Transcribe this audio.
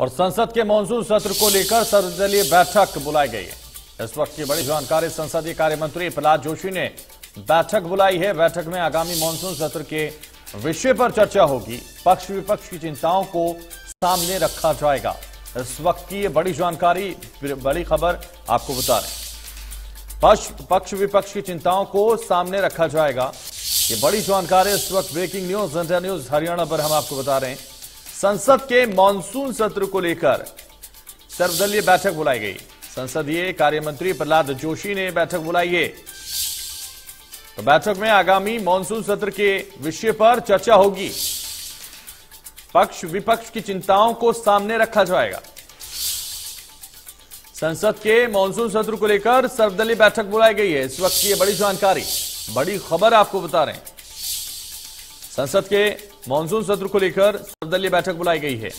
और संसद के मानसून सत्र को लेकर सर्वदलीय बैठक बुलाई गई है। इस वक्त की बड़ी जानकारी संसदीय कार्य मंत्री प्रहलाद जोशी ने बैठक बुलाई है। बैठक में आगामी मानसून सत्र के विषय पर चर्चा होगी। पक्ष विपक्ष की चिंताओं को सामने रखा जाएगा। इस वक्त की बड़ी जानकारी, बड़ी खबर आपको बता रहे पक्ष पक्ष विपक्ष की चिंताओं को सामने रखा जाएगा। ये बड़ी जानकारी इस वक्त breaking news India news Haryana पर हम आपको बता रहे हैं। संसद के मानसून सत्र को लेकर सर्वदलीय बैठक बुलाई गई। संसदीय कार्य मंत्री प्रहलाद जोशी ने बैठक बुलाई है तो बैठक में आगामी मानसून सत्र के विषय पर चर्चा होगी। पक्ष विपक्ष की चिंताओं को सामने रखा जाएगा। संसद के मानसून सत्र को लेकर सर्वदलीय बैठक बुलाई गई है। इस वक्त की बड़ी जानकारी, बड़ी खबर आपको बता रहे हैं। संसद के मानसून सत्र को लेकर सर्वदलीय बैठक बुलाई गई है।